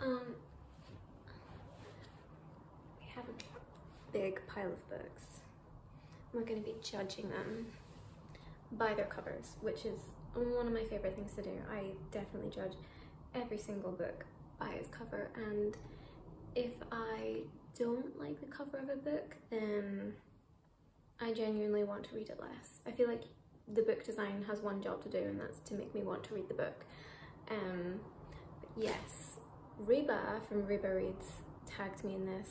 Um, we have a big pile of books. We're going to be judging them by their covers, which is one of my favorite things to do. I definitely judge every single book by its cover and if I don't like the cover of a book then I genuinely want to read it less. I feel like the book design has one job to do and that's to make me want to read the book. Um, yes, Reba from Reba Reads tagged me in this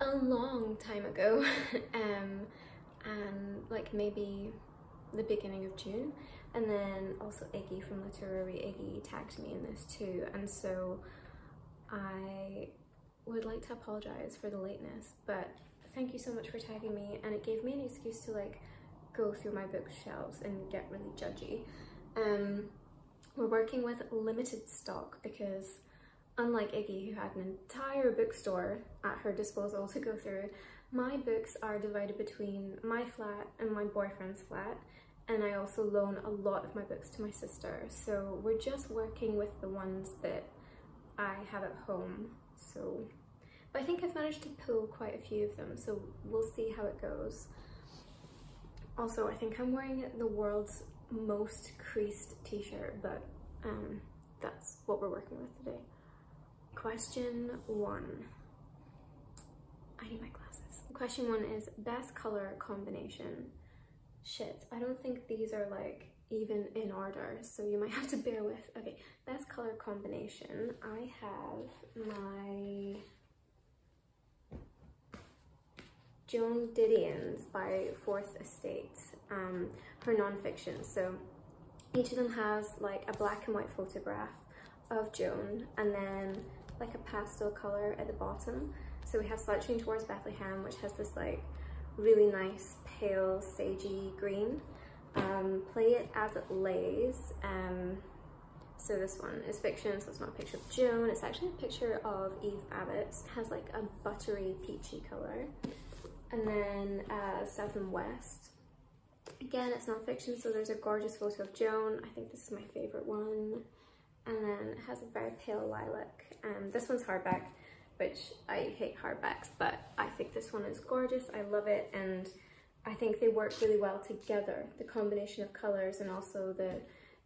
a long time ago um, and like maybe the beginning of June. And then also Iggy from Literary Iggy tagged me in this too. And so I would like to apologize for the lateness but thank you so much for tagging me. And it gave me an excuse to like go through my bookshelves and get really judgy. Um, we're working with limited stock because unlike Iggy who had an entire bookstore at her disposal to go through, my books are divided between my flat and my boyfriend's flat and I also loan a lot of my books to my sister so we're just working with the ones that I have at home so but I think I've managed to pull quite a few of them so we'll see how it goes. Also I think I'm wearing the world's most creased t-shirt but um, that's what we're working with today. Question one. I need my glasses. Question one is best color combination shit, I don't think these are like even in order, so you might have to bear with. Okay, best color combination. I have my Joan Didion's by Fourth Estate, um, her nonfiction. So each of them has like a black and white photograph of Joan and then like a pastel color at the bottom. So we have Slouching Towards Bethlehem, which has this like really nice pale sagey green. Um, play it as it lays. Um, so this one is fiction, so it's not a picture of Joan. It's actually a picture of Eve Abbott. It has like a buttery peachy color. And then uh, South and West. Again, it's not fiction, so there's a gorgeous photo of Joan. I think this is my favorite one. And then it has a very pale lilac. Um, this one's hardback which I hate hardbacks, but I think this one is gorgeous. I love it, and I think they work really well together. The combination of colors and also the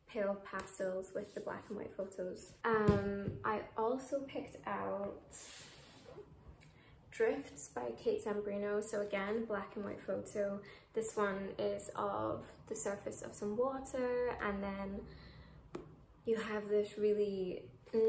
pale pastels with the black and white photos. Um, I also picked out Drifts by Kate Zambreno. So again, black and white photo. This one is of the surface of some water and then you have this really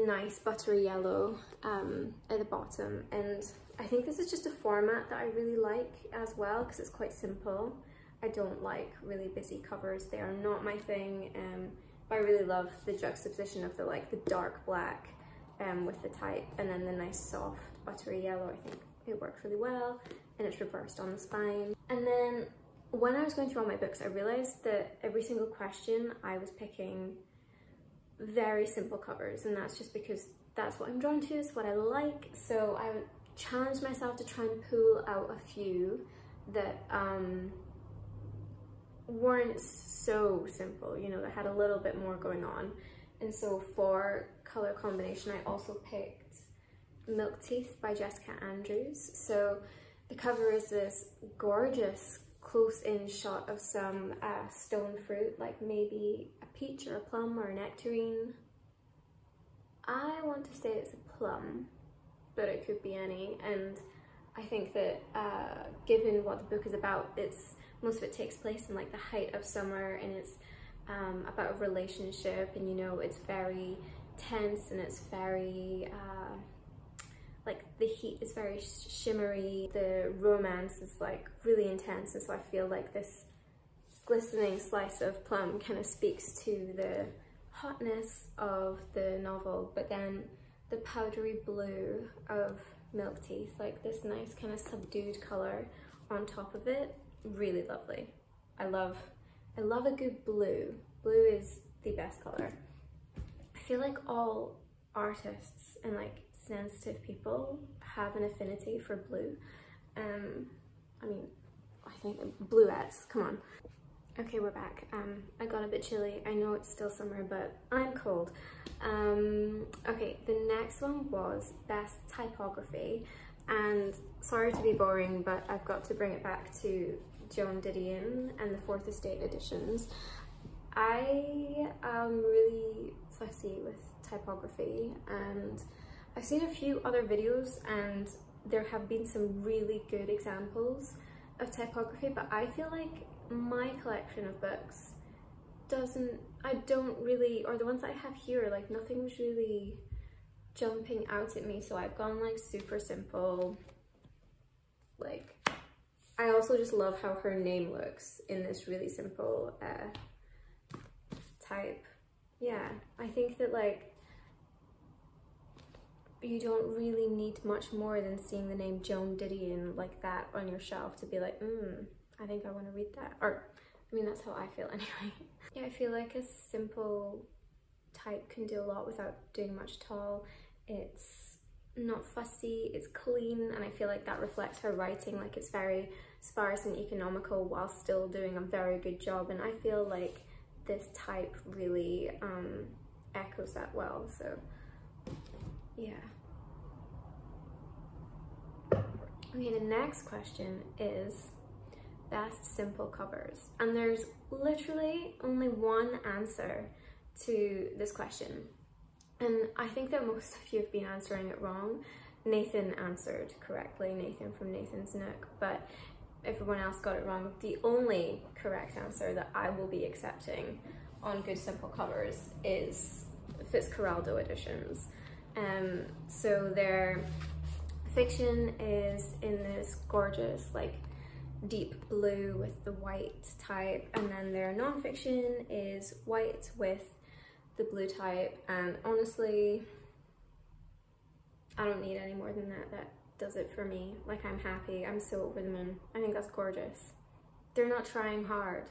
nice buttery yellow um, at the bottom and I think this is just a format that I really like as well because it's quite simple. I don't like really busy covers, they are not my thing um, but I really love the juxtaposition of the like the dark black um, with the type and then the nice soft buttery yellow I think it works really well and it's reversed on the spine. And then when I was going through all my books I realised that every single question I was picking very simple covers and that's just because that's what I'm drawn to, it's what I like. So I challenged myself to try and pull out a few that um, weren't so simple, you know, that had a little bit more going on. And so for color combination, I also picked Milk Teeth by Jessica Andrews. So the cover is this gorgeous close-in shot of some uh, stone fruit, like maybe a peach or a plum or a nectarine. I want to say it's a plum, but it could be any. And I think that uh, given what the book is about, it's most of it takes place in like the height of summer and it's um, about a relationship and you know, it's very tense and it's very uh, like the heat is very shimmery, the romance is like really intense and so I feel like this glistening slice of plum kind of speaks to the hotness of the novel but then the powdery blue of milk teeth like this nice kind of subdued color on top of it really lovely. I love I love a good blue. Blue is the best color. I feel like all artists and like sensitive people have an affinity for blue. Um, I mean, I think Bluets, come on. Okay, we're back. Um, I got a bit chilly. I know it's still summer, but I'm cold. Um, Okay, the next one was best typography. And sorry to be boring, but I've got to bring it back to Joan Didion and the Fourth Estate editions. I am really fussy with typography and I've seen a few other videos and there have been some really good examples of typography, but I feel like my collection of books doesn't, I don't really, or the ones I have here, like nothing was really jumping out at me. So I've gone like super simple, like, I also just love how her name looks in this really simple uh, type. Yeah, I think that like, you don't really need much more than seeing the name Joan Didion like that on your shelf to be like, hmm, I think I want to read that. Or, I mean, that's how I feel anyway. yeah, I feel like a simple type can do a lot without doing much at all. It's not fussy, it's clean, and I feel like that reflects her writing. Like it's very sparse and economical while still doing a very good job. And I feel like this type really um, echoes that well. So yeah. Okay, the next question is best simple covers. And there's literally only one answer to this question. And I think that most of you have been answering it wrong. Nathan answered correctly, Nathan from Nathan's Nook, but everyone else got it wrong. The only correct answer that I will be accepting on Good Simple Covers is Fitzcarraldo editions. Um, so their fiction is in this gorgeous, like, deep blue with the white type, and then their nonfiction is white with the blue type, and honestly, I don't need any more than that. That does it for me. Like, I'm happy. I'm so over the moon. I think that's gorgeous. They're not trying hard.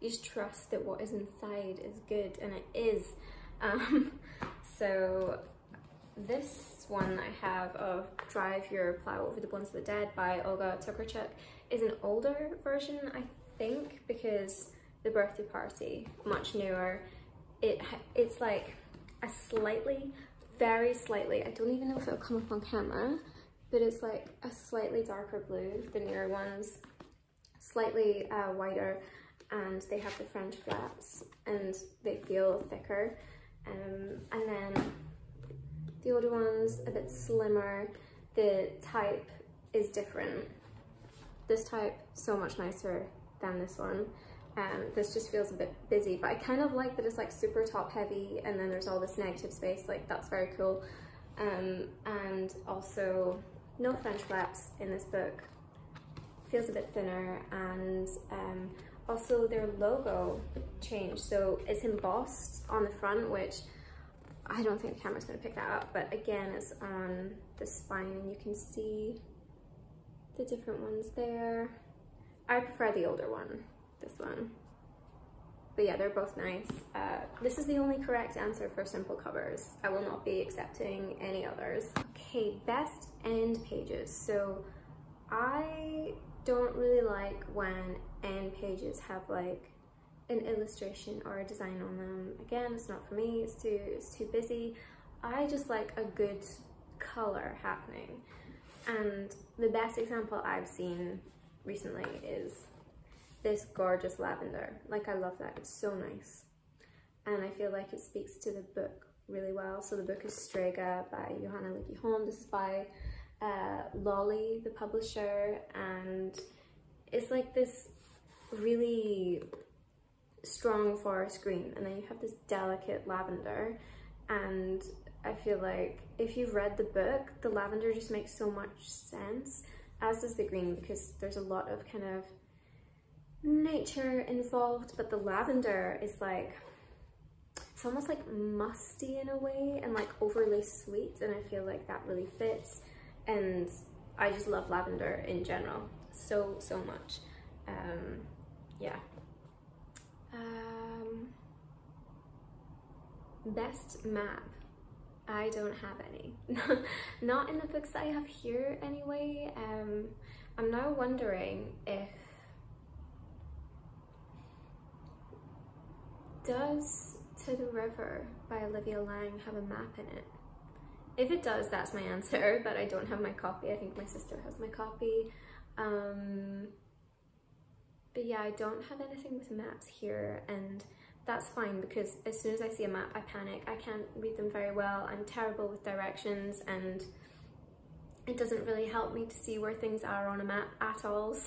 You just trust that what is inside is good, and it is. Um, so this one I have of Drive Your Plow Over the Bones of the Dead by Olga Tokarczuk is an older version, I think, because The Birthday Party, much newer. It It's like a slightly, very slightly, I don't even know if it'll come up on camera, but it's like a slightly darker blue, the newer ones, slightly uh, whiter, and they have the French flaps, and they feel thicker. Um, and then the older one's a bit slimmer. The type is different. This type, so much nicer than this one. Um, this just feels a bit busy, but I kind of like that it's like super top heavy and then there's all this negative space, like that's very cool. Um, and also no French flaps in this book. Feels a bit thinner and um, also their logo changed. So it's embossed on the front, which I don't think the camera's gonna pick that up, but again, it's on the spine and you can see the different ones there. I prefer the older one, this one. But yeah, they're both nice. Uh, this is the only correct answer for simple covers. I will not be accepting any others. Okay, best end pages. So I don't really like when end pages have like an illustration or a design on them. Again, it's not for me, it's too, it's too busy. I just like a good color happening. And the best example I've seen recently is this gorgeous lavender. Like I love that, it's so nice. And I feel like it speaks to the book really well. So the book is Strega by Johanne Lykke Holm. This is by uh, Lolli, the publisher, and it's like this really strong forest green and then you have this delicate lavender and I feel like if you've read the book, the lavender just makes so much sense, as does the green because there's a lot of kind of nature involved, but the lavender is like, it's almost like musty in a way and like overly sweet and I feel like that really fits and I just love lavender in general so, so much. Um, yeah. Um, best map. I don't have any. Not in the books that I have here anyway. Um, I'm now wondering if does To the River by Olivia Laing have a map in it? if it does, that's my answer, but I don't have my copy. I think my sister has my copy. Um, but yeah, I don't have anything with maps here and that's fine because as soon as I see a map, I panic. I can't read them very well. I'm terrible with directions and it doesn't really help me to see where things are on a map at all.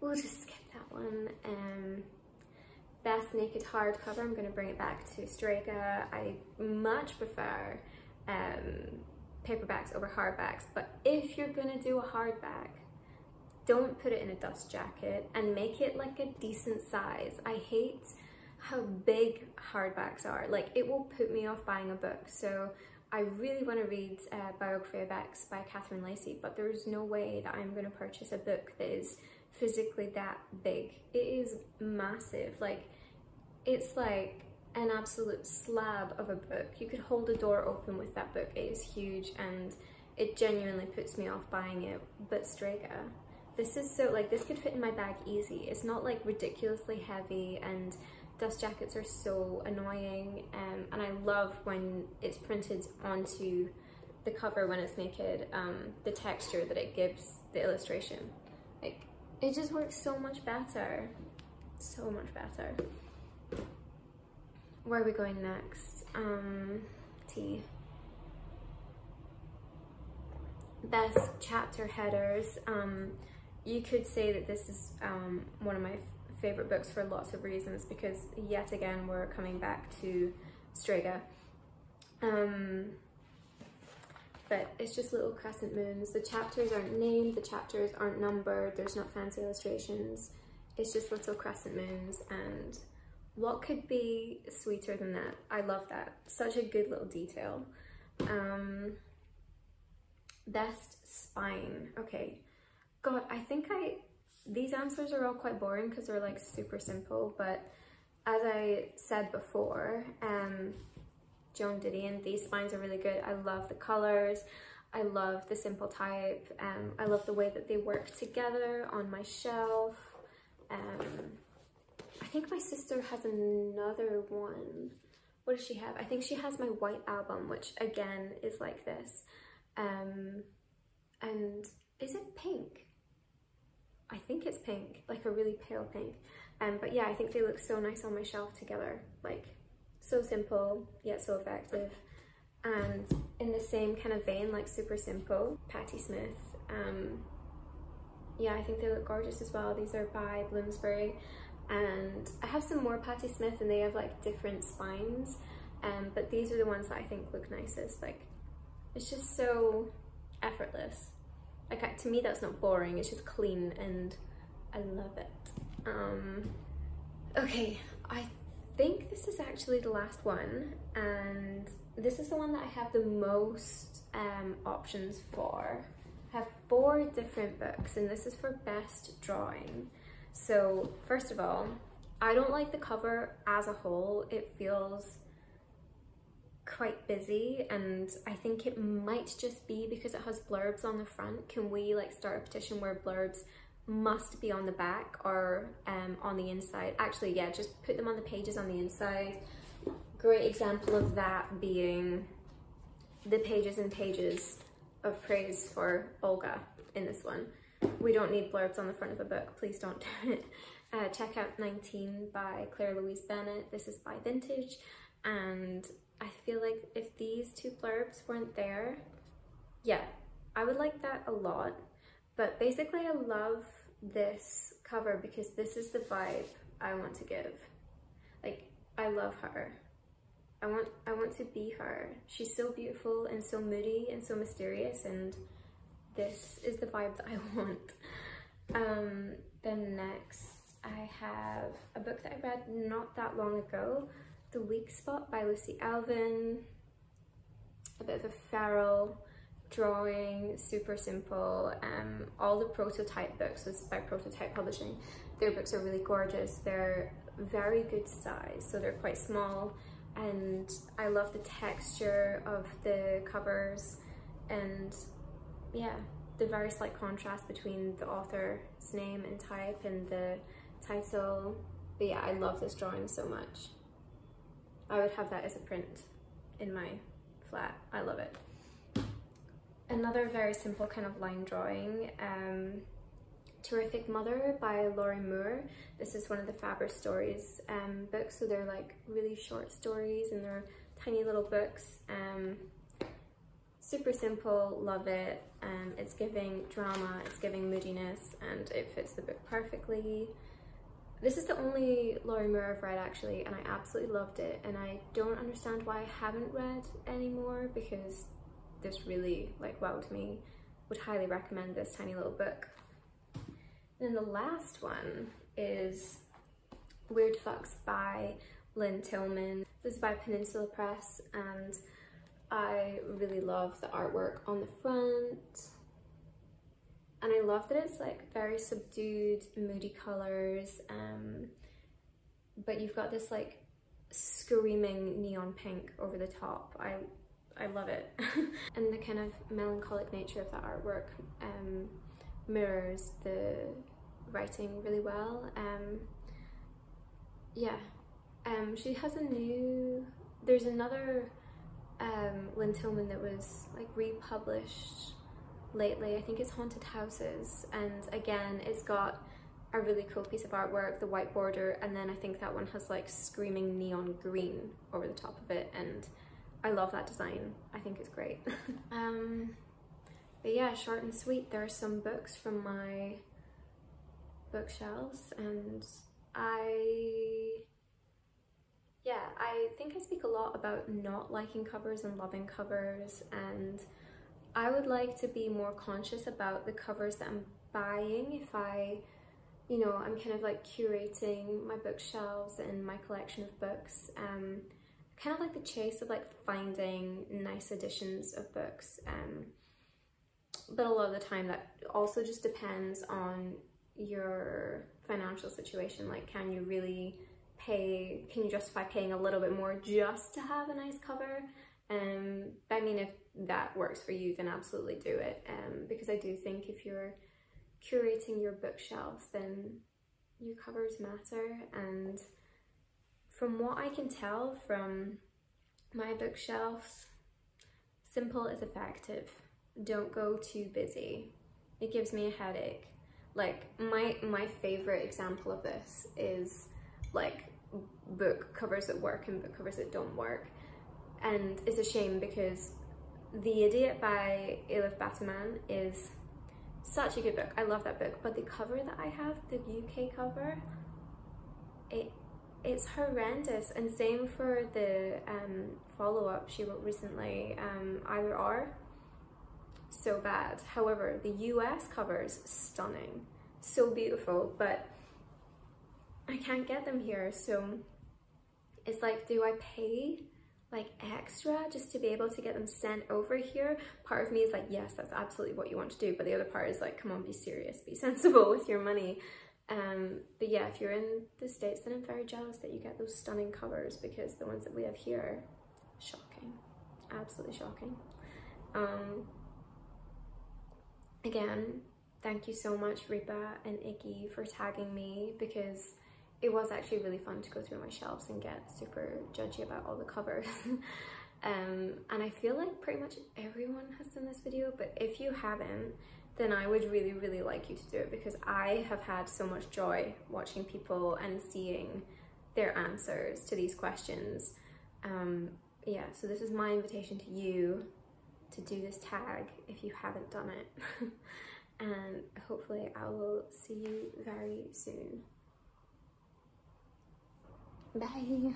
So we'll just skip that one. Um, best naked hardcover, I'm going to bring it back to Strega. I much prefer um, paperbacks over hardbacks, but if you're going to do a hardback, don't put it in a dust jacket and make it like a decent size. I hate how big hardbacks are. Like it will put me off buying a book. So I really want to read uh, Biography of X by Catherine Lacey, but there's no way that I'm going to purchase a book that is physically that big. It is massive. Like it's like an absolute slab of a book. You could hold a door open with that book. It is huge and it genuinely puts me off buying it. But Strega, this is so, like this could fit in my bag easy. It's not like ridiculously heavy and dust jackets are so annoying um, and I love when it's printed onto the cover when it's naked, um, the texture that it gives the illustration. It just works so much better. So much better. Where are we going next? Um, T. Best chapter headers. Um, you could say that this is um, one of my favorite books for lots of reasons because yet again we're coming back to Strega. Um, but it's just little crescent moons. The chapters aren't named, the chapters aren't numbered, there's not fancy illustrations. It's just little crescent moons and what could be sweeter than that? I love that. Such a good little detail. Um, best spine. Okay. God, I think I these answers are all quite boring because they're like super simple, but as I said before, um, Joan Didion, these spines are really good. I love the colors. I love the simple type. Um, I love the way that they work together on my shelf. Um, I think my sister has another one. What does she have? I think she has my white album, which again is like this. Um, and is it pink? I think it's pink, like a really pale pink. Um, but yeah, I think they look so nice on my shelf together. Like, so simple, yet so effective. And in the same kind of vein, like super simple, Patti Smith. Um, yeah, I think they look gorgeous as well. These are by Bloomsbury. And I have some more Patti Smith and they have like different spines. Um, but these are the ones that I think look nicest. Like, it's just so effortless. Like to me that's not boring, it's just clean and I love it. Um, okay, I think this is actually the last one and this is the one that I have the most um, options for. I have four different books and this is for best drawing. So first of all, I don't like the cover as a whole. It feels quite busy and I think it might just be because it has blurbs on the front. Can we like start a petition where blurbs must be on the back or um, on the inside? Actually, yeah, just put them on the pages on the inside. Great example of that being the pages and pages of praise for Olga in this one. We don't need blurbs on the front of a book, please don't do it. Uh, check out 19 by Claire Louise Bennett. This is by Vintage and I feel like if these two blurbs weren't there, yeah, I would like that a lot. But basically I love this cover because this is the vibe I want to give. Like, I love her. I want I want to be her. She's so beautiful and so moody and so mysterious and this is the vibe that I want. Um, then next I have a book that I read not that long ago the Weak Spot by Lucie Elven. A bit of a feral drawing, super simple. Um, all the prototype books was by Prototype Publishing. Their books are really gorgeous. They're very good size, so they're quite small. And I love the texture of the covers and yeah, the very slight contrast between the author's name and type and the title. But yeah, I love this drawing so much. I would have that as a print in my flat. I love it. Another very simple kind of line drawing, um, Terrific Mother by Lorrie Moore. This is one of the Faber Stories um, books, so they're like really short stories and they're tiny little books. Um, super simple, love it. Um, it's giving drama, it's giving moodiness, and it fits the book perfectly. This is the only Lorrie Moore I've read actually, and I absolutely loved it. And I don't understand why I haven't read anymore because this really like wowed me. Would highly recommend this tiny little book. And then the last one is Weird Fucks by Lynne Tillman. This is by Peninsula Press and I really love the artwork on the front. And I love that it's like very subdued, moody colors. Um, but you've got this like screaming neon pink over the top. I I love it. and the kind of melancholic nature of the artwork um, mirrors the writing really well. Um, yeah, um, she has a new, there's another um, Lynne Tillman that was like republished lately. I think it's Haunted Houses. And again, it's got a really cool piece of artwork, the white border, and then I think that one has like screaming neon green over the top of it. And I love that design. I think it's great. um, but yeah, short and sweet. There are some books from my bookshelves and I yeah, I think I speak a lot about not liking covers and loving covers and I would like to be more conscious about the covers that I'm buying if I, you know, I'm kind of like curating my bookshelves and my collection of books. Um, kind of like the chase of like finding nice editions of books. Um, but a lot of the time that also just depends on your financial situation. Like, can you really pay, can you justify paying a little bit more just to have a nice cover? Um, I mean, if that works for you, then absolutely do it. Um, because I do think if you're curating your bookshelves, then your covers matter. And from what I can tell from my bookshelves, simple is effective. Don't go too busy. It gives me a headache. Like my my favorite example of this is like book covers that work and book covers that don't work. And it's a shame because The Idiot by Elif Batuman is such a good book. I love that book. But the cover that I have, the UK cover, it it's horrendous. And same for the um, follow-up she wrote recently, um, Either Or. So bad. However, the US covers stunning. So beautiful, but I can't get them here. So it's like, do I pay like extra just to be able to get them sent over here? Part of me is like, yes, that's absolutely what you want to do. But the other part is like, come on, be serious, be sensible with your money. Um, but yeah, if you're in the States, then I'm very jealous that you get those stunning covers because the ones that we have here, shocking, absolutely shocking. Um, again, thank you so much, Reba and Iggy, for tagging me because it was actually really fun to go through my shelves and get super judgy about all the covers. um, and I feel like pretty much everyone has done this video, but if you haven't, then I would really, really like you to do it because I have had so much joy watching people and seeing their answers to these questions. Um, yeah, so this is my invitation to you to do this tag if you haven't done it. and hopefully I will see you very soon. Bye.